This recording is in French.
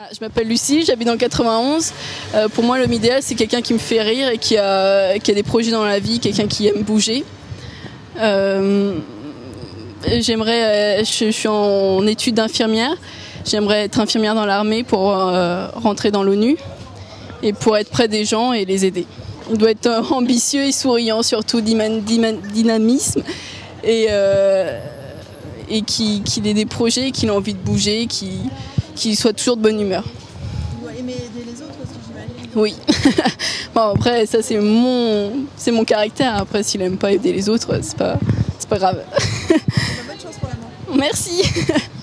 Ah, je m'appelle Lucie, j'habite dans 91. Euh, pour moi, l'homme idéal, c'est quelqu'un qui me fait rire et qui a, qui a des projets dans la vie, quelqu'un qui aime bouger. Euh, j'aimerais, euh, je, suis en études d'infirmière. J'aimerais être infirmière dans l'armée pour rentrer dans l'ONU et pour être près des gens et les aider. Il doit être ambitieux et souriant, surtout dynamisme et, et qu'il ait des projets, qu'il ait envie de bouger, qu'il qu'il soit toujours de bonne humeur. Doit aimer aider les autres aussi, j'imagine. Oui. bon, après, ça, c'est mon, c'est mon caractère. Après, s'il aime pas aider les autres, c'est pas, c'est pas grave. bonne chance pour la mort. Merci.